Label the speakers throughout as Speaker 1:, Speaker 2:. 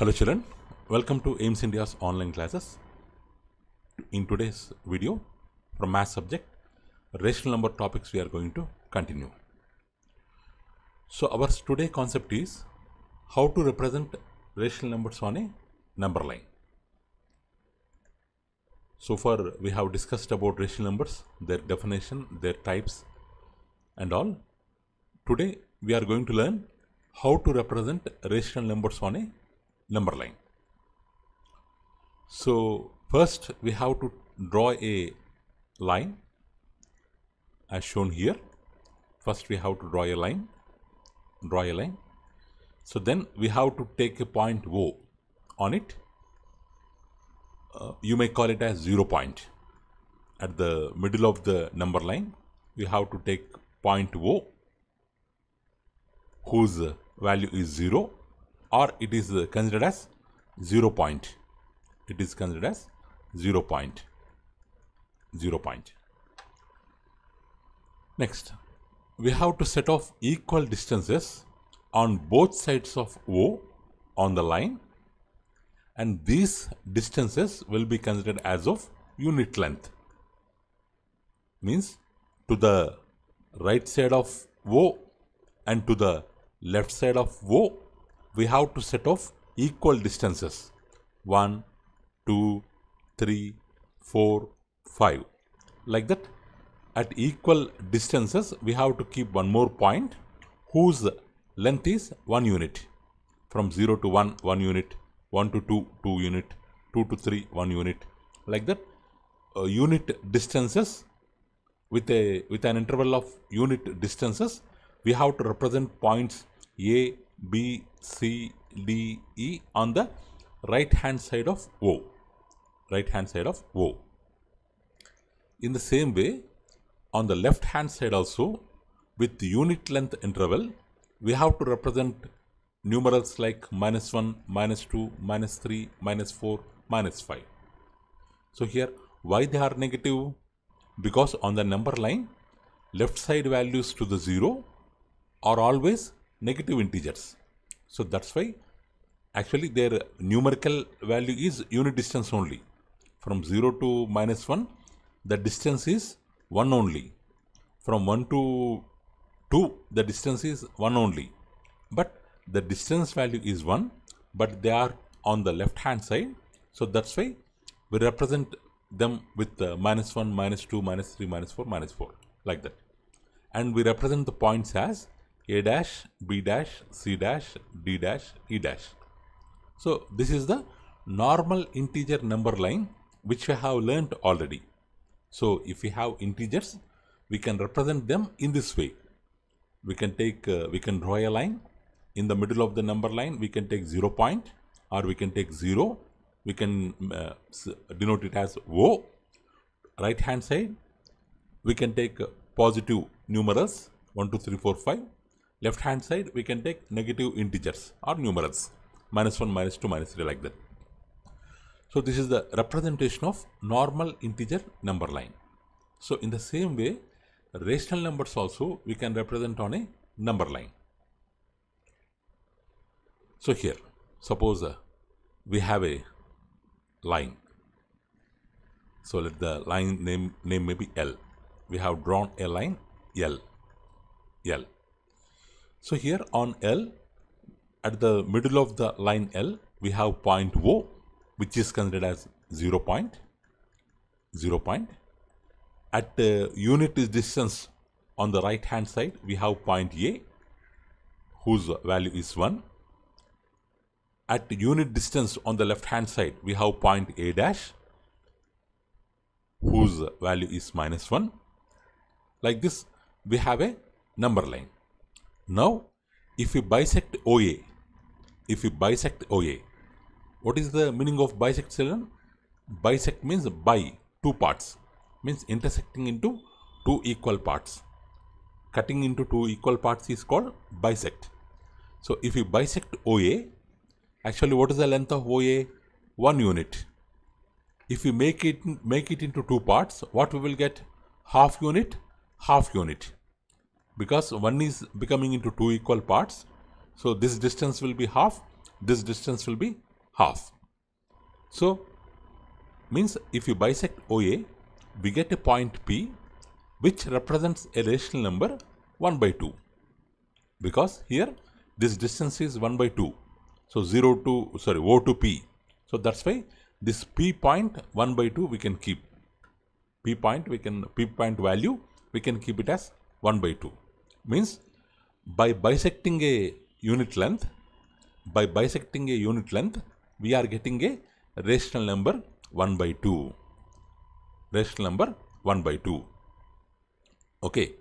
Speaker 1: Hello children, welcome to AIMS India's online classes. In today's video from math subject, rational number topics we are going to continue. So our today concept is how to represent rational numbers on a number line. So far we have discussed about rational numbers, their definition, their types and all. Today we are going to learn how to represent rational numbers on a number line. So first we have to draw a line as shown here. First we have to draw a line, draw a line. So then we have to take a point O on it. Uh, you may call it as zero point. At the middle of the number line, we have to take point O whose value is 0 or it is uh, considered as 0 point. It is considered as 0 point. 0 point. Next, we have to set off equal distances on both sides of O on the line and these distances will be considered as of unit length. Means to the right side of O and to the left side of O, we have to set off equal distances 1, 2, 3, 4, 5. Like that, at equal distances, we have to keep one more point whose length is 1 unit. From 0 to 1, 1 unit, 1 to 2, 2 unit, 2 to 3, 1 unit. Like that, uh, unit distances with a with an interval of unit distances, we have to represent points a, B, C, D, E on the right hand side of O. Right hand side of O. In the same way, on the left hand side also, with the unit length interval, we have to represent numerals like minus 1, minus 2, minus 3, minus 4, minus 5. So here, why they are negative? Because on the number line, left side values to the 0 are always negative integers. So that's why actually their numerical value is unit distance only. From 0 to minus 1, the distance is 1 only. From 1 to 2, the distance is 1 only. But the distance value is 1, but they are on the left hand side. So that's why we represent them with uh, minus 1, minus 2, minus 3, minus 4, minus 4 like that. And we represent the points as a dash, B dash, C dash, D dash, E dash. So this is the normal integer number line which we have learnt already. So if we have integers, we can represent them in this way. We can take, uh, we can draw a line. In the middle of the number line, we can take 0 point or we can take 0. We can uh, denote it as O. Right hand side, we can take uh, positive numerals 1, 2, 3, 4, 5 left hand side we can take negative integers or numerals. Minus 1 minus 2 minus 3 like that. So this is the representation of normal integer number line. So in the same way rational numbers also we can represent on a number line. So here suppose uh, we have a line. So let the line name name may be l. We have drawn a line l. L so here on L, at the middle of the line L, we have point O, which is considered as 0 point, 0 point. At the unit distance on the right hand side, we have point A, whose value is 1. At unit distance on the left hand side, we have point A dash, whose value is minus 1. Like this, we have a number line. Now, if we bisect OA, if we bisect OA, what is the meaning of bisect children? Bisect means by two parts, means intersecting into two equal parts. Cutting into two equal parts is called bisect. So, if we bisect OA, actually what is the length of OA? One unit. If we make it make it into two parts, what we will get? Half unit, half unit because one is becoming into two equal parts. So this distance will be half, this distance will be half. So, means if you bisect OA, we get a point P which represents a rational number 1 by 2 because here this distance is 1 by 2 so 0 to sorry O to P. So that's why this P point 1 by 2 we can keep. P point we can P point value we can keep it as 1 by 2 means by bisecting a unit length by bisecting a unit length we are getting a rational number 1 by 2 rational number 1 by 2 okay.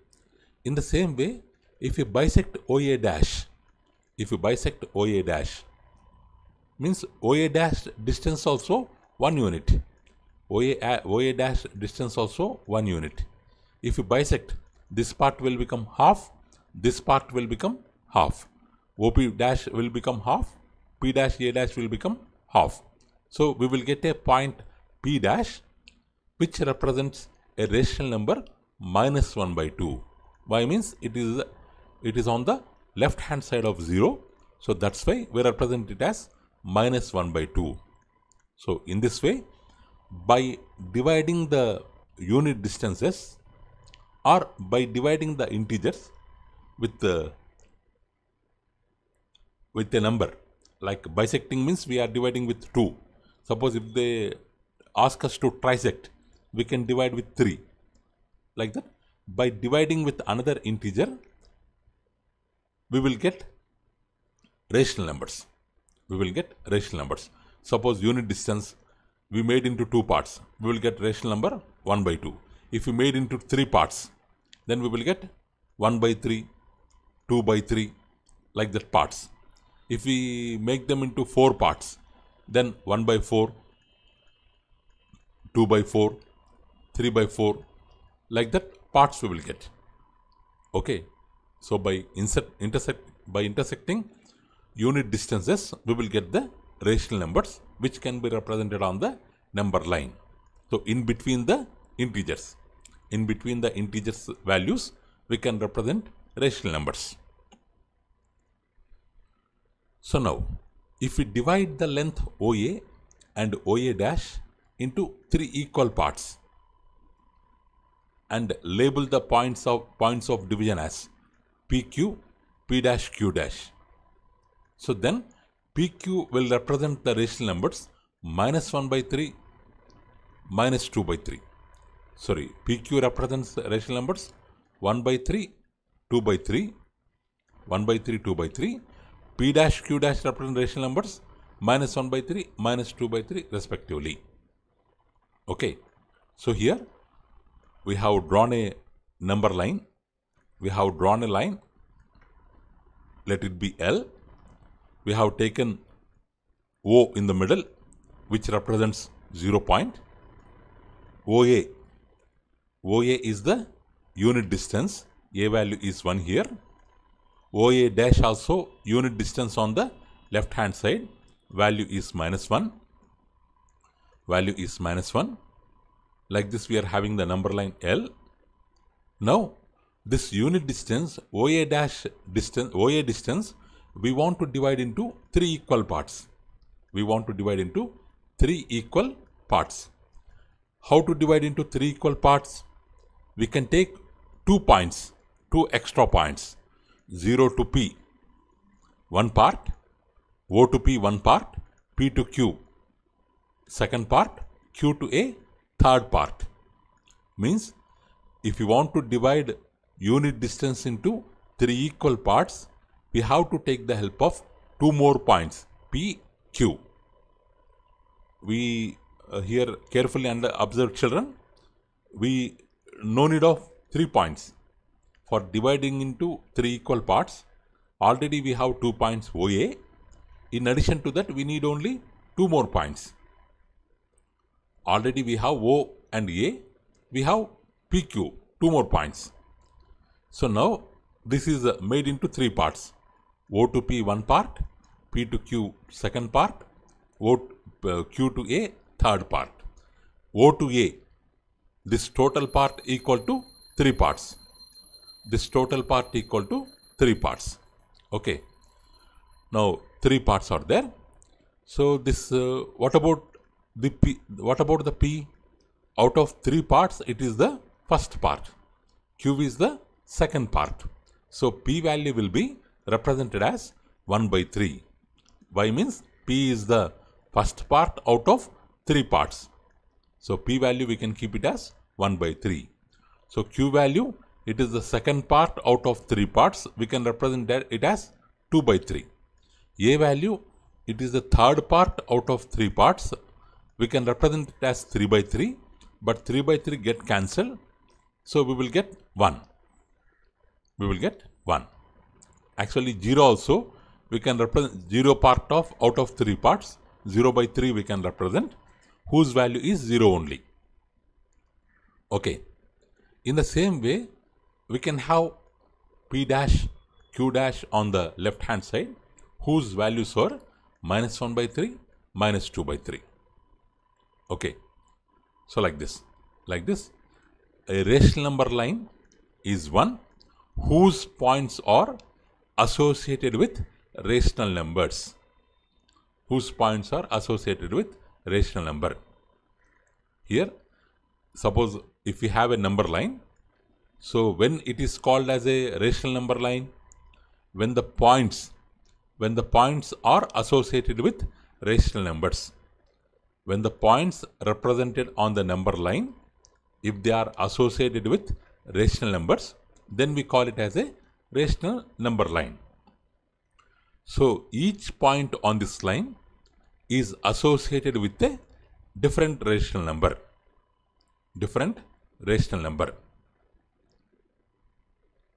Speaker 1: In the same way if you bisect OA dash if you bisect OA dash means OA dash distance also 1 unit. OA, OA dash distance also 1 unit. If you bisect this part will become half this part will become half OP dash will become half P dash A dash will become half so we will get a point P dash which represents a rational number minus 1 by 2. Why means it is it is on the left hand side of 0. So that's why we represent it as minus 1 by 2. So in this way by dividing the unit distances or by dividing the integers with the with a number like bisecting means we are dividing with 2 Suppose if they ask us to trisect, we can divide with 3. Like that. By dividing with another integer, we will get rational numbers. We will get rational numbers. Suppose unit distance we made into two parts, we will get rational number 1 by 2. If we made into three parts, then we will get 1 by 3, 2 by 3, like that parts. If we make them into four parts, then 1 by 4, 2 by 4, 3 by 4, like that parts we will get. Okay. So by insert, intersect, by intersecting unit distances, we will get the rational numbers which can be represented on the number line. So in between the integers, in between the integers values, we can represent rational numbers. So now if we divide the length OA and OA dash into three equal parts and label the points of points of division as PQ, P dash, Q dash. So then PQ will represent the rational numbers minus 1 by 3, minus 2 by 3. Sorry, PQ represents rational numbers 1 by 3, 2 by 3, 1 by 3, 2 by 3 P dash Q dash represent rational numbers minus 1 by 3 minus 2 by 3 respectively. Okay. So here we have drawn a number line. We have drawn a line. Let it be L. We have taken O in the middle which represents 0 point. OA. OA is the unit distance. A value is 1 here. OA dash also unit distance on the left hand side. Value is minus 1 value is minus 1 like this we are having the number line L. Now this unit distance OA dash distance OA distance we want to divide into three equal parts. We want to divide into three equal parts. How to divide into three equal parts we can take two points two extra points. 0 to P, one part, O to P, one part, P to Q, second part, Q to A, third part. Means if you want to divide unit distance into three equal parts, we have to take the help of two more points, P, Q. We uh, here carefully under observe children, we no need of three points for dividing into three equal parts, already we have two points OA. In addition to that, we need only two more points. Already we have O and A. We have PQ, two more points. So now this is made into three parts. O to P one part, P to Q second part, O uh, Q to A third part. O to A, this total part equal to three parts this total part equal to 3 parts. Okay. Now 3 parts are there. So this, uh, what about the p? What about the p? Out of three parts, it is the first part. Q is the second part. So p value will be represented as 1 by 3. Y means p is the first part out of three parts. So p value we can keep it as 1 by 3. So q value it is the second part out of three parts. We can represent it as 2 by 3. A value it is the third part out of three parts. We can represent it as 3 by 3 but 3 by 3 get cancelled. So we will get 1. We will get 1. Actually 0 also we can represent 0 part of out of 3 parts. 0 by 3 we can represent whose value is 0 only. Okay. In the same way, we can have p dash, q dash on the left hand side whose values are minus 1 by 3, minus 2 by 3. Okay. So like this. Like this. A rational number line is one whose points are associated with rational numbers. Whose points are associated with rational number. Here, suppose if we have a number line, so when it is called as a rational number line, when the points, when the points are associated with rational numbers, when the points represented on the number line, if they are associated with rational numbers, then we call it as a rational number line. So each point on this line is associated with a different rational number. Different rational number.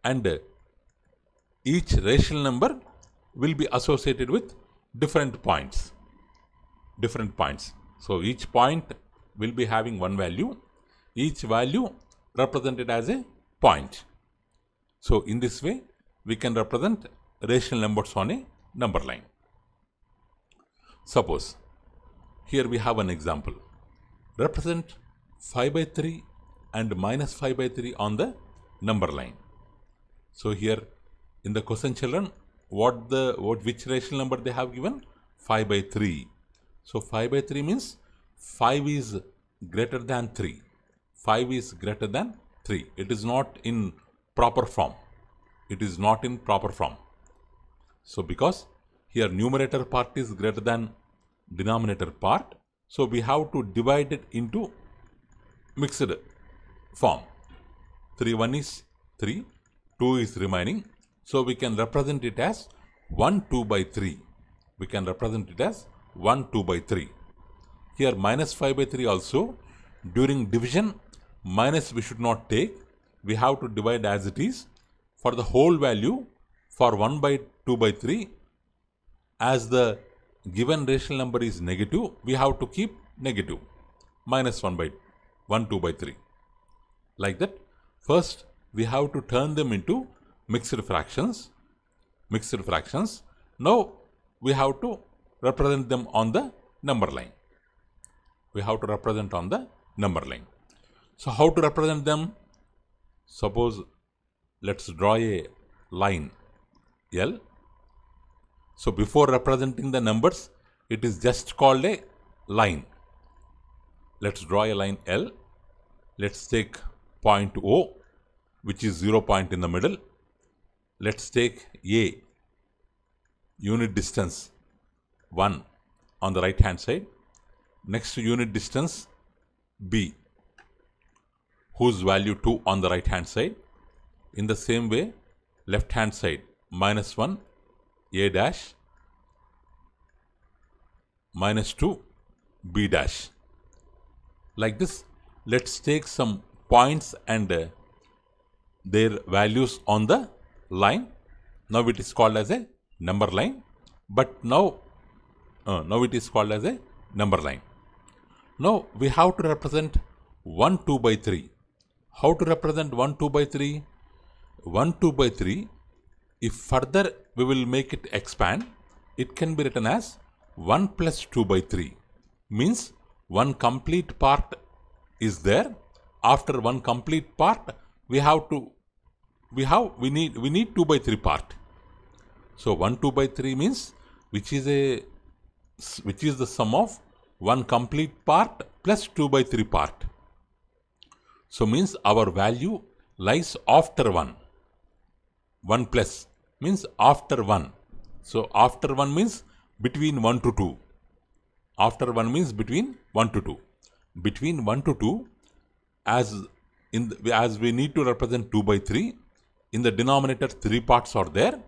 Speaker 1: And each rational number will be associated with different points. Different points. So each point will be having one value. Each value represented as a point. So in this way, we can represent rational numbers on a number line. Suppose here we have an example. Represent 5 by 3 and minus 5 by 3 on the number line. So here in the question children, what the what which rational number they have given? 5 by 3. So 5 by 3 means 5 is greater than 3. 5 is greater than 3. It is not in proper form. It is not in proper form. So because here numerator part is greater than denominator part. So we have to divide it into mixed form. 3 1 is 3, 2 is remaining. So we can represent it as 1 2 by 3. We can represent it as 1 2 by 3. Here minus 5 by 3 also during division minus we should not take. We have to divide as it is for the whole value for 1 by 2 by 3 as the given rational number is negative, we have to keep negative minus 1 by 1 2 by 3. Like that, first we have to turn them into mixed fractions. Mixed fractions. Now we have to represent them on the number line. We have to represent on the number line. So how to represent them? Suppose let's draw a line L so before representing the numbers, it is just called a line. Let's draw a line L. Let's take point O, which is 0 point in the middle. Let's take A, unit distance 1 on the right hand side. Next unit distance B, whose value 2 on the right hand side. In the same way, left hand side minus 1 a dash minus 2 b dash. Like this, let's take some points and uh, their values on the line. Now it is called as a number line, but now, uh, now it is called as a number line. Now we have to represent 1 2 by 3. How to represent 1 2 by 3? 1 2 by 3 if further we will make it expand, it can be written as 1 plus 2 by 3. Means one complete part is there. After one complete part, we have to, we have, we need, we need 2 by 3 part. So 1 2 by 3 means which is a which is the sum of one complete part plus 2 by 3 part. So means our value lies after 1. 1 plus means after 1. So after 1 means between 1 to 2. After 1 means between 1 to 2. Between 1 to 2 as in the, as we need to represent 2 by 3 in the denominator 3 parts are there.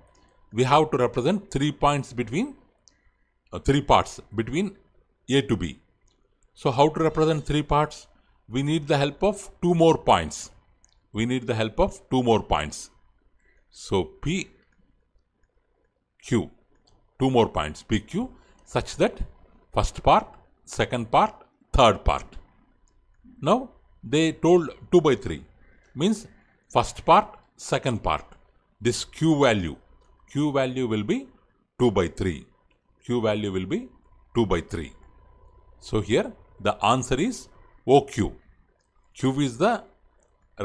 Speaker 1: We have to represent 3 points between uh, 3 parts between a to b. So how to represent 3 parts? We need the help of two more points. We need the help of two more points. So p q two more points. P q such that first part second part third part. Now they told 2 by 3 means first part second part. This q value. Q value will be 2 by 3 q value will be 2 by 3 so here the answer is oq q. Is the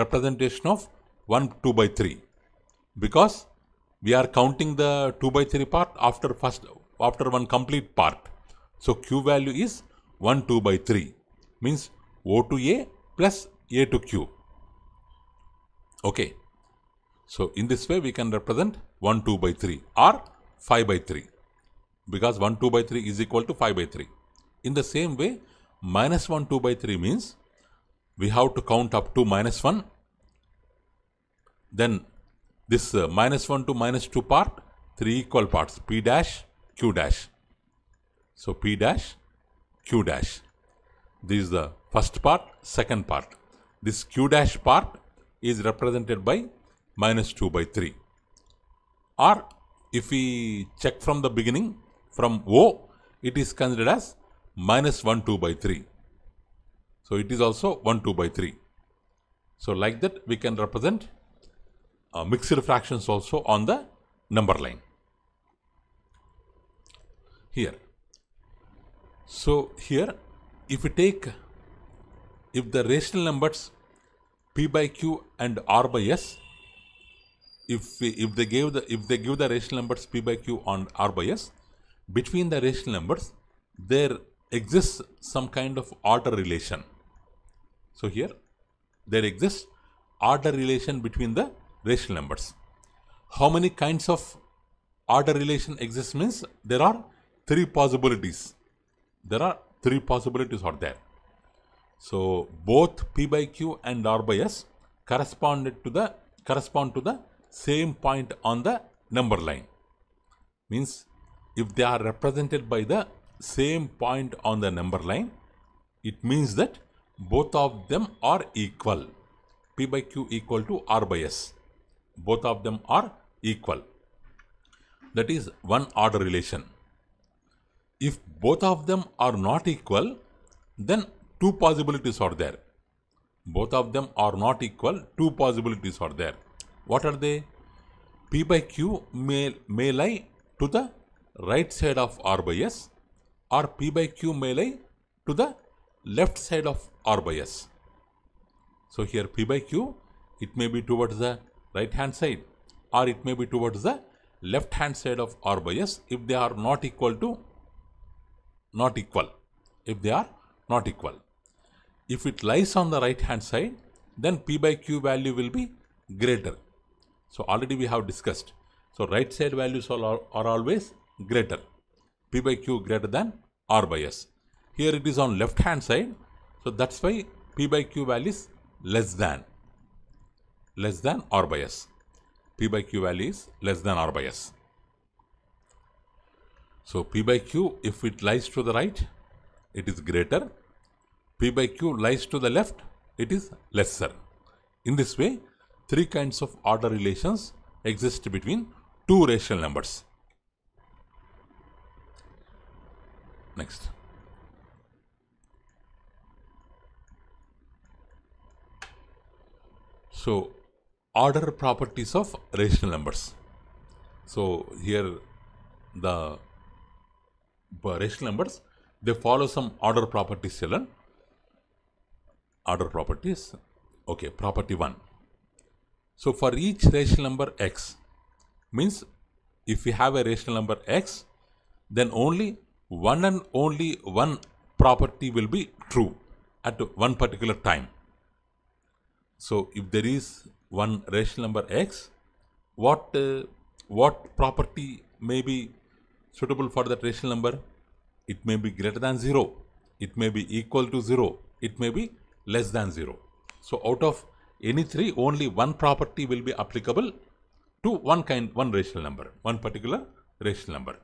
Speaker 1: representation of 1 2 by 3 because we are counting the 2 by 3 part after first after one complete part. So q value is 1 2 by 3 means o to a plus a to q. Okay. So in this way we can represent 1 2 by 3 or 5 by 3 because 1 2 by 3 is equal to 5 by 3 in the same way minus 1 2 by 3 means we have to count up to minus 1 then this uh, minus 1 to minus 2 part three equal parts p dash q dash. So p dash q dash this is the first part second part. This q dash part is represented by minus 2 by 3 or if we check from the beginning from o it is considered as minus 1 2 by 3 so it is also 1 2 by 3 so like that we can represent uh, mixed fractions also on the number line. Here. So here if we take if the rational numbers p by q and r by s if we, if they give the if they give the rational numbers p by q and r by s between the rational numbers there exists some kind of order relation. So here there exists order relation between the rational numbers. How many kinds of order relation exists means there are three possibilities. There are three possibilities are there. So both p by q and r by s corresponded to the correspond to the same point on the number line. Means if they are represented by the same point on the number line it means that both of them are equal. P by q equal to r by s. Both of them are equal. That is one order relation if both of them are not equal then two possibilities are there. Both of them are not equal two possibilities are there. What are they? P by q may, may lie to the right side of r by s or p by q may lie to the left side of r by s. So here p by q it may be towards the right hand side or it may be towards the left hand side of r by s if they are not equal to not equal. If they are not equal. If it lies on the right hand side then p by q value will be greater. So already we have discussed. So right side values are, are always greater. P by q greater than r by s. Here it is on left hand side. So that's why p by q value is less than less than r by s. P by q value is less than r by s so p by q if it lies to the right it is greater. P by q lies to the left it is lesser. In this way three kinds of order relations exist between two rational numbers. Next. So order properties of rational numbers. So here the rational numbers they follow some order properties children. Order properties. Okay property 1 so for each rational number x means if we have a rational number x then only one and only one property will be true at one particular time. So if there is one rational number x, what uh, what property may be suitable for that rational number? It may be greater than 0, it may be equal to 0, it may be less than 0. So out of any three, only one property will be applicable to one kind, one rational number, one particular rational number.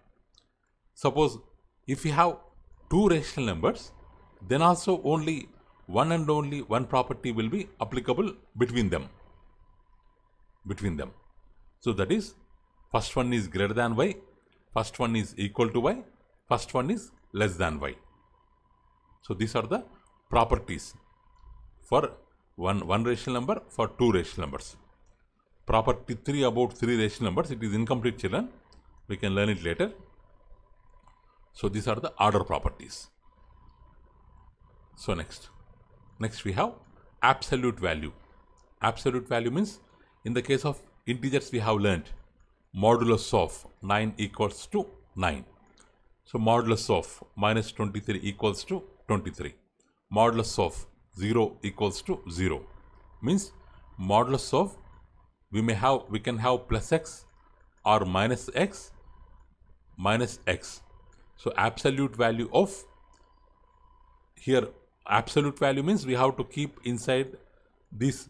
Speaker 1: Suppose if you have two rational numbers, then also only one and only one property will be applicable between them. Between them. So that is first one is greater than y, first one is equal to y, first one is less than y. So these are the properties for one, one rational number for two rational numbers. Property 3 about three rational numbers, it is incomplete children. We can learn it later. So these are the order properties. So next, next we have absolute value. Absolute value means in the case of integers we have learnt modulus of 9 equals to 9. So modulus of minus 23 equals to 23. Modulus of 0 equals to 0 means modulus of we may have we can have plus x or minus x minus x so absolute value of here absolute value means we have to keep inside these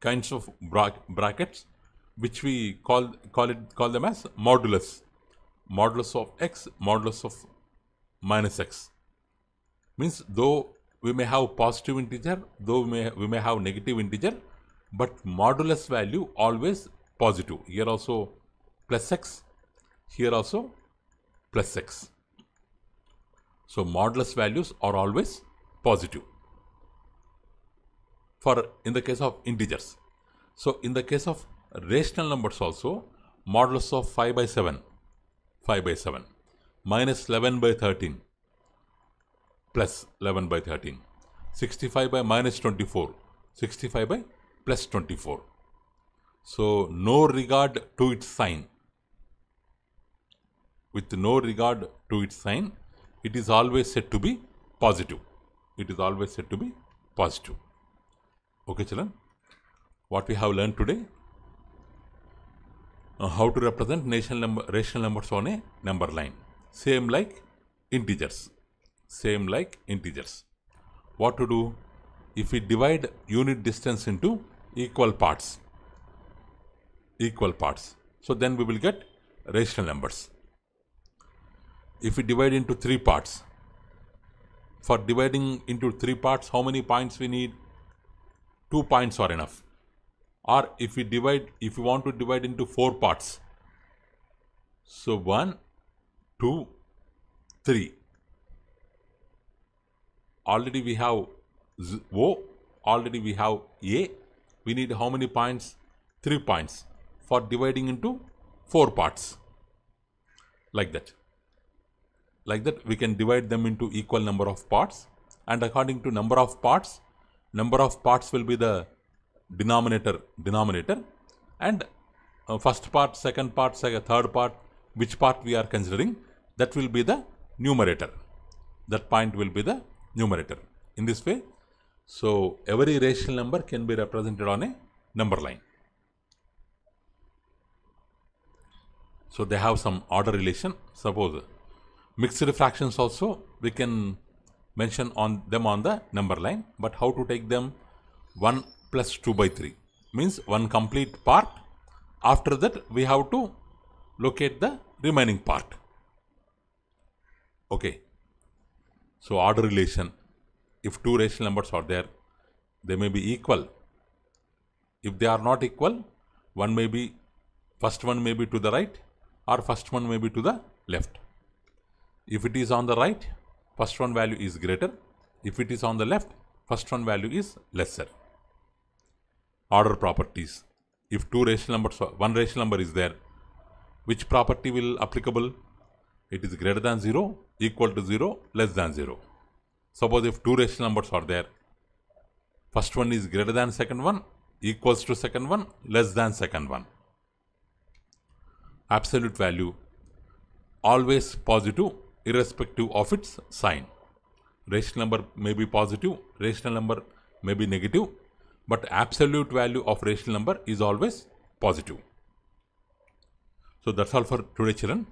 Speaker 1: kinds of bra brackets which we call call it call them as modulus. Modulus of x modulus of minus x. Means though we may have positive integer though we may, we may have negative integer but modulus value always positive. Here also plus x here also plus x. So modulus values are always positive. For in the case of integers. So in the case of rational numbers also modulus of 5 by 7 5 by 7 minus 11 by 13 plus 11 by 13 65 by minus 24 65 by plus 24 so no regard to its sign with no regard to its sign it is always said to be positive. It is always said to be positive. Okay, children. What we have learned today? Uh, how to represent rational, number, rational numbers on a number line. Same like integers. Same like integers. What to do? If we divide unit distance into equal parts. Equal parts. So then we will get rational numbers if we divide into three parts, for dividing into three parts, how many points we need? Two points are enough. Or if we divide, if we want to divide into four parts, so one, two, three. Already we have O, already we have A. We need how many points? Three points for dividing into four parts. Like that like that we can divide them into equal number of parts and according to number of parts number of parts will be the denominator denominator and uh, first part second part second, third part which part we are considering that will be the numerator. That point will be the numerator in this way. So every rational number can be represented on a number line. So they have some order relation. Suppose Mixed fractions also we can mention on them on the number line but how to take them? 1 plus 2 by 3 means one complete part. After that we have to locate the remaining part. Okay. So order relation. If two rational numbers are there they may be equal. If they are not equal one may be first one may be to the right or first one may be to the left. If it is on the right, first one value is greater. If it is on the left, first one value is lesser. Order properties. If two rational numbers, one rational number is there, which property will applicable? It is greater than 0, equal to 0, less than 0. Suppose if two rational numbers are there, first one is greater than second one, equals to second one, less than second one. Absolute value, always positive irrespective of its sign. Rational number may be positive, rational number may be negative, but absolute value of rational number is always positive. So that's all for today children.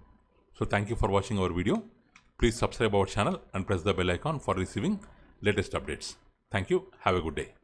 Speaker 1: So thank you for watching our video. Please subscribe our channel and press the bell icon for receiving latest updates. Thank you. Have a good day.